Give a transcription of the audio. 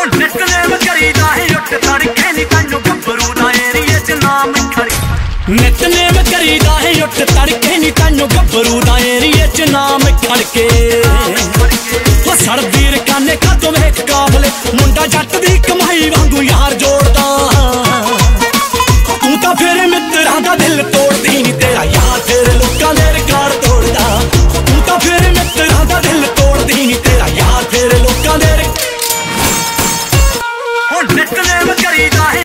ਹੁਣ ਨਿਤਨੇਮ ਕਰੀਦਾ ਹੈ ਉੱਠ ਤੜਕੇ ਨਹੀਂ ਤੈਨੂੰ ਗੱਭਰੂ ਦਾ ਏਰੀਏ ਚ ਨਾਮ ਖੜੀ। ਨਿਤਨੇਮ ਕਰੀਦਾ ਹੈ ਉੱਠ ਤੜਕੇ ਨਹੀਂ ਤੈਨੂੰ ਗੱਭਰੂ ਦਾ ਏਰੀਏ ਚ ਨਾਮ ਖੜਕੇ। ਉਹ ਸੜਦੀ ਰਕਾਨੇ ਕਾਤੋਂ ਵੇਖ ਕਾਫਲੇ ਮੁੰਡਾ ਜੱਟ कलेम करी जाए